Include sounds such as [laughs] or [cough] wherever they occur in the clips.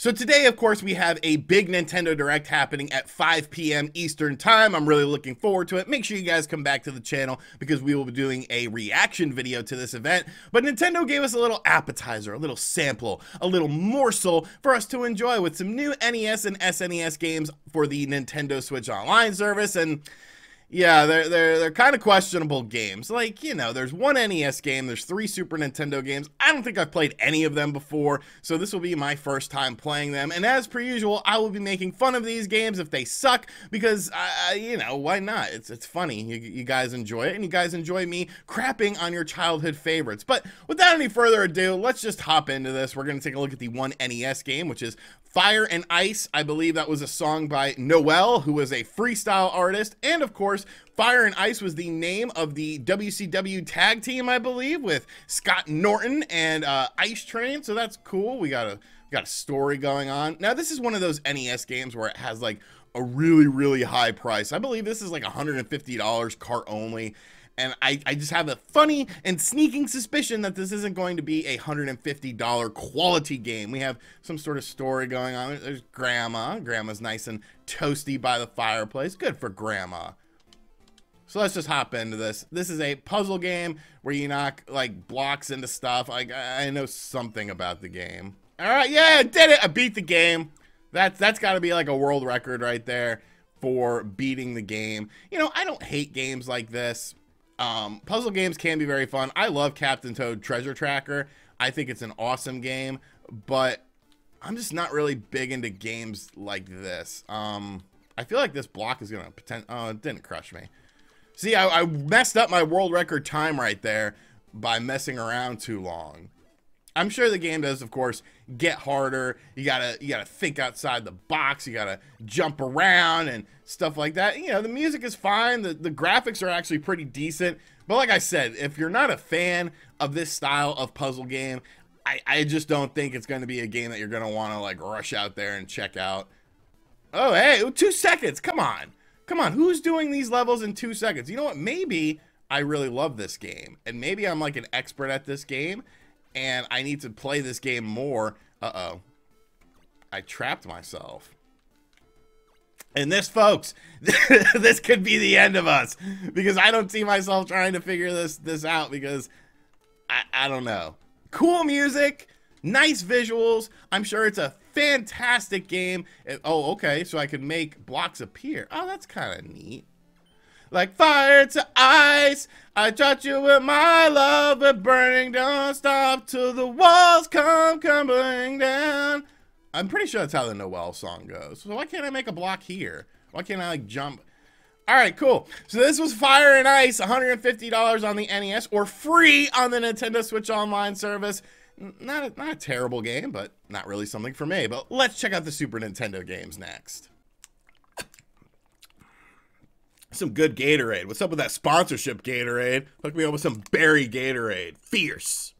So today, of course, we have a big Nintendo Direct happening at 5 p.m. Eastern Time. I'm really looking forward to it. Make sure you guys come back to the channel because we will be doing a reaction video to this event. But Nintendo gave us a little appetizer, a little sample, a little morsel for us to enjoy with some new NES and SNES games for the Nintendo Switch Online service. And yeah, they're they're they're kind of questionable games. Like, you know, there's one NES game, there's three Super Nintendo games. I don't think I've played any of them before, so this will be my first time playing them. And as per usual, I will be making fun of these games if they suck because uh, you know, why not? It's it's funny. You, you guys enjoy it and you guys enjoy me crapping on your childhood favorites. But without any further ado, let's just hop into this. We're going to take a look at the one NES game, which is Fire and Ice, I believe that was a song by Noel, who was a freestyle artist. And of course, Fire and Ice was the name of the WCW tag team, I believe, with Scott Norton and uh, Ice Train. So that's cool. We got a we got a story going on. Now, this is one of those NES games where it has like a really, really high price. I believe this is like $150 cart only and I, I just have a funny and sneaking suspicion that this isn't going to be a $150 quality game. We have some sort of story going on. There's Grandma. Grandma's nice and toasty by the fireplace. Good for Grandma. So let's just hop into this. This is a puzzle game where you knock like blocks into stuff. Like I know something about the game. All right, yeah, I did it. I beat the game. That's that's got to be like a world record right there for beating the game. You know, I don't hate games like this. Um, puzzle games can be very fun. I love Captain Toad Treasure Tracker. I think it's an awesome game, but I'm just not really big into games like this. Um, I feel like this block is gonna pretend. Oh, it didn't crush me. See, I, I messed up my world record time right there by messing around too long. I'm sure the game does, of course, get harder. You gotta you gotta think outside the box. You gotta jump around and stuff like that. You know, the music is fine. The the graphics are actually pretty decent. But like I said, if you're not a fan of this style of puzzle game, I, I just don't think it's going to be a game that you're going to want to like rush out there and check out. Oh, hey, two seconds. Come on. Come on. Who's doing these levels in two seconds? You know what? Maybe I really love this game. And maybe I'm like an expert at this game and I need to play this game more. Uh-oh. I trapped myself. And this, folks, [laughs] this could be the end of us because I don't see myself trying to figure this this out because I, I don't know. Cool music, nice visuals. I'm sure it's a fantastic game. It, oh, okay, so I can make blocks appear. Oh, that's kind of neat like fire to ice. I touch you with my love, but burning don't stop till the walls come crumbling down. I'm pretty sure that's how the Noel song goes. So why can't I make a block here? Why can't I like jump? All right, cool. So this was Fire and Ice, $150 on the NES or free on the Nintendo Switch Online service. Not a, not a terrible game, but not really something for me. But let's check out the Super Nintendo games next. Some good Gatorade. What's up with that sponsorship, Gatorade? Hook me up with some berry Gatorade. Fierce.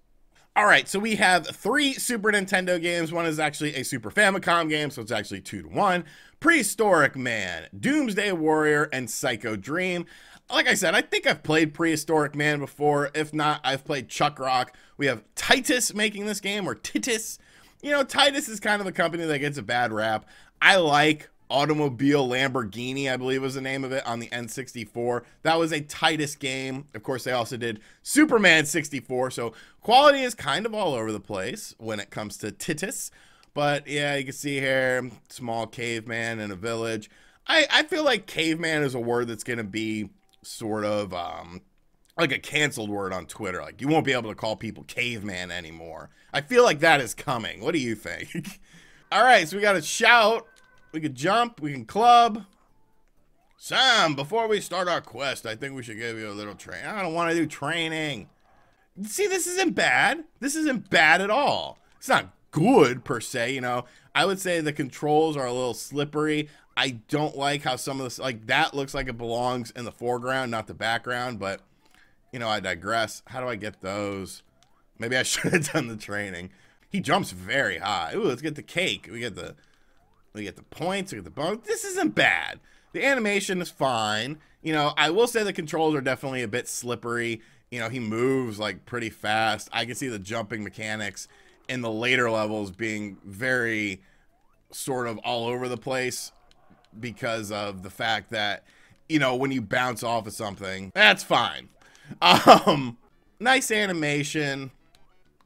All right, so we have three Super Nintendo games. One is actually a Super Famicom game, so it's actually two to one. Prehistoric Man, Doomsday Warrior, and Psycho Dream. Like I said, I think I've played Prehistoric Man before. If not, I've played Chuck Rock. We have Titus making this game, or Titus. You know, Titus is kind of the company that gets a bad rap. I like Automobile Lamborghini, I believe was the name of it, on the N64. That was a Titus game. Of course, they also did Superman 64. So quality is kind of all over the place when it comes to Titus. But yeah, you can see here, small caveman in a village. I, I feel like caveman is a word that's going to be sort of um, like a canceled word on Twitter. Like you won't be able to call people caveman anymore. I feel like that is coming. What do you think? [laughs] All right, so we got a shout we can jump. We can club. Sam, before we start our quest, I think we should give you a little train. I don't want to do training. See, this isn't bad. This isn't bad at all. It's not good, per se, you know. I would say the controls are a little slippery. I don't like how some of this, like, that looks like it belongs in the foreground, not the background, but, you know, I digress. How do I get those? Maybe I [laughs] should have done the training. He jumps very high. Ooh, let's get the cake. We get the we get the points, we get the bonus. This isn't bad. The animation is fine. You know, I will say the controls are definitely a bit slippery. You know, he moves like pretty fast. I can see the jumping mechanics in the later levels being very sort of all over the place because of the fact that you know when you bounce off of something, that's fine. [laughs] Um, nice animation.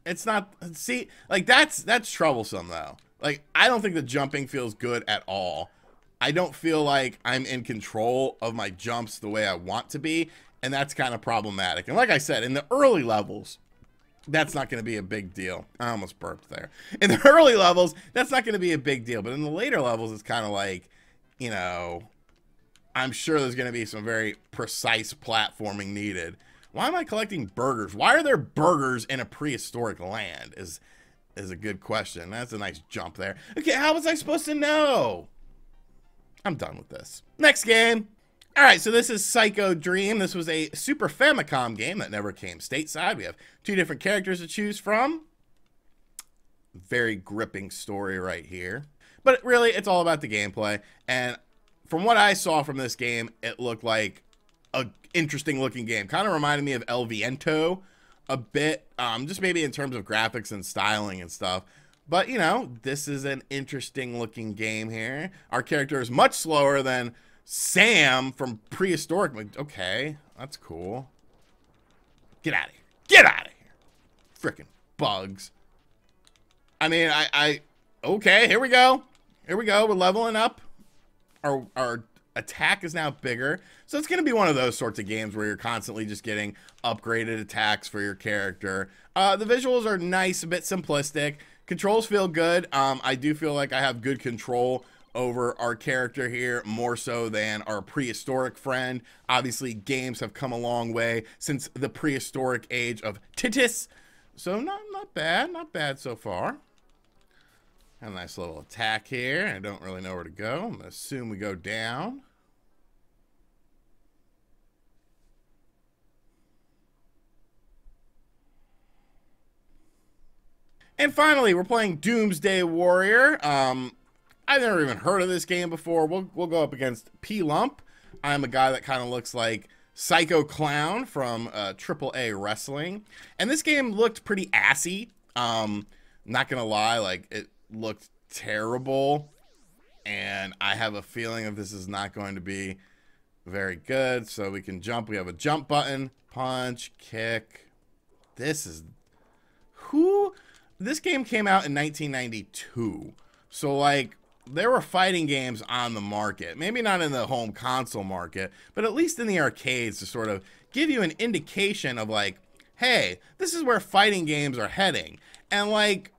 It's not see like that's that's troublesome though. Like I don't think the jumping feels good at all. I don't feel like I'm in control of my jumps the way I want to be, and that's kind of problematic. And like I said, in the early levels, that's not going to be a big deal. I almost burped there. [laughs] In the early levels, that's not going to be a big deal, but in the later levels, it's kind of like, you know, I'm sure there's going to be some very precise platforming needed. Why am I collecting burgers? Why are there burgers in a prehistoric land? Is is a good question. That's a nice jump there. Okay, how was I supposed to know? I'm done with this. Next game. All right, so this is Psycho Dream. This was a Super Famicom game that never came stateside. We have two different characters to choose from. Very gripping story right here. But really, it's all about the gameplay. And from what I saw from this game, it looked like a interesting looking game. Kind of reminded me of El Viento a bit, um, just maybe in terms of graphics and styling and stuff. But, you know, this is an interesting looking game here. Our character is much slower than Sam from Prehistoric. Okay, that's cool. Get out of here. Get out of here. Freaking bugs. I mean, I, I, okay, here we go. Here we go. We're leveling up. Our, our attack is now bigger. So it's going to be one of those sorts of games where you're constantly just getting upgraded attacks for your character. Uh, the visuals are nice, a bit simplistic. Controls feel good. Um, I do feel like I have good control over our character here more so than our prehistoric friend. Obviously, games have come a long way since the prehistoric age of Titus. So not not bad, not bad so far. A nice little attack here. I don't really know where to go. I'm gonna assume we go down. And finally, we're playing Doomsday Warrior. Um, I've never even heard of this game before. We'll, we'll go up against P-Lump. I'm a guy that kind of looks like Psycho Clown from uh, AAA Wrestling. And this game looked pretty assy. Um, not going to lie, like, it looked terrible. And I have a feeling that this is not going to be very good. So we can jump. We have a jump button, punch, kick. This is... Who this game came out in 1992. So, like, there were fighting games on the market. Maybe not in the home console market, but at least in the arcades to sort of give you an indication of, like, hey, this is where fighting games are heading. And, like,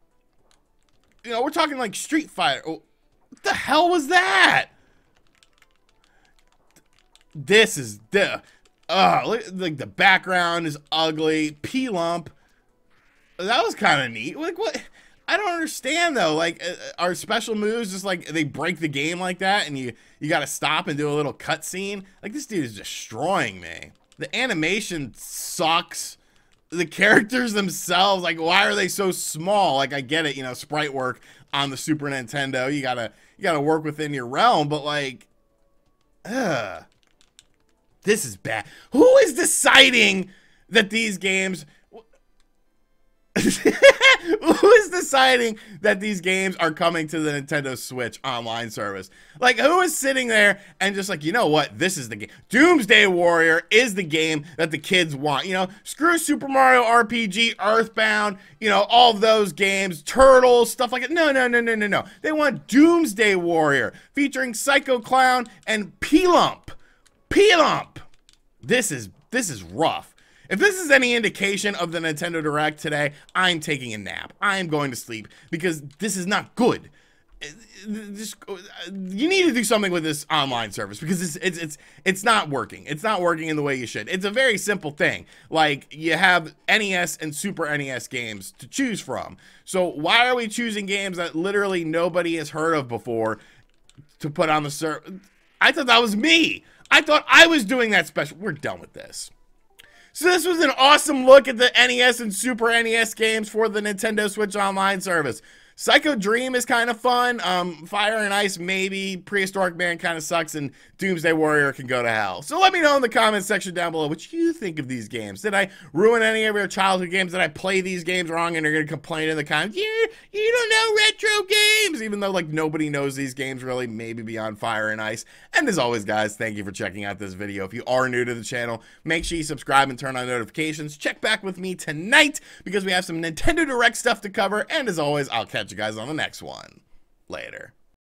you know, we're talking like Street Fighter. Oh, what the hell was that? This is the. Uh, like the background is ugly. P lump that was kind of neat. Like what? I don't understand though. Like, uh, are special moves just like they break the game like that, and you you got to stop and do a little cutscene? Like this dude is destroying me. The animation sucks. The characters themselves, like, why are they so small? Like, I get it, you know, sprite work on the Super Nintendo. You gotta you gotta work within your realm, but like, ugh, this is bad. Who is deciding that these games [laughs] [laughs] [laughs] Who is deciding that these games are coming to the Nintendo Switch online service? Like, who is sitting there and just like, you know what? This is the game. Doomsday Warrior is the game that the kids want. You know, screw Super Mario RPG, Earthbound, you know, all those games, Turtles, stuff like that. No, no, no, no, no, no. They want Doomsday Warrior featuring Psycho Clown and P-Lump. P-Lump. This is this is rough. If this is any indication of the Nintendo Direct today, I'm taking a nap. I'm going to sleep because this is not good. Uh, uh, just, uh, you need to do something with this online service because it's, it's it's it's not working. It's not working in the way you should. It's a very simple thing. Like you have NES and Super NES games to choose from. So why are we choosing games that literally nobody has heard of before to put on the server? I thought that was me. I thought I was doing that special. We're done with this. So this was an awesome look at the NES and Super NES games for the Nintendo Switch Online service. Psycho Dream is kind of fun. Um, Fire and Ice, maybe. Prehistoric Man kind of sucks, and Doomsday Warrior can go to hell. So let me know in the comments section down below what you think of these games. Did I ruin any of your childhood games? Did I play these games wrong and you're going to complain in the comments? You, you don't know retro games, even though like nobody knows these games really, maybe beyond Fire and Ice. And as always, guys, thank you for checking out this video. If you are new to the channel, make sure you subscribe and turn on notifications. Check back with me tonight because we have some Nintendo Direct stuff to cover. And as always, I'll catch you guys on the next one. Later.